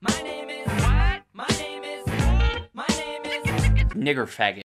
My name is what? My name is what? my name is Nigger faggot.